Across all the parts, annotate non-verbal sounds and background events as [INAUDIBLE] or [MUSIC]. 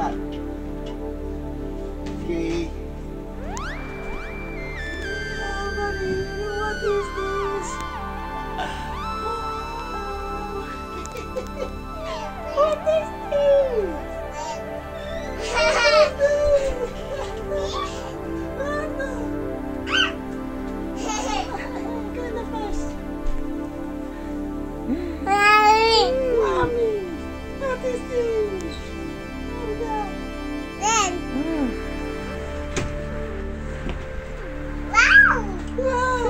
that.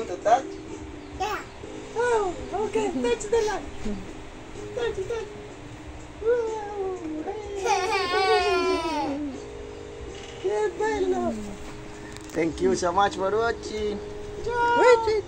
want to touch? Oh, okay. [LAUGHS] Touch the light. Touch, touch. Wow. Hey. Qué bello. Thank you so much for watching. Wait, wait.